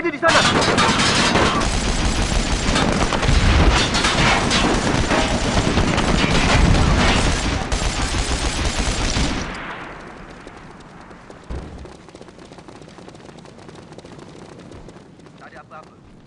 ada di sana. Tak ada apa-apa.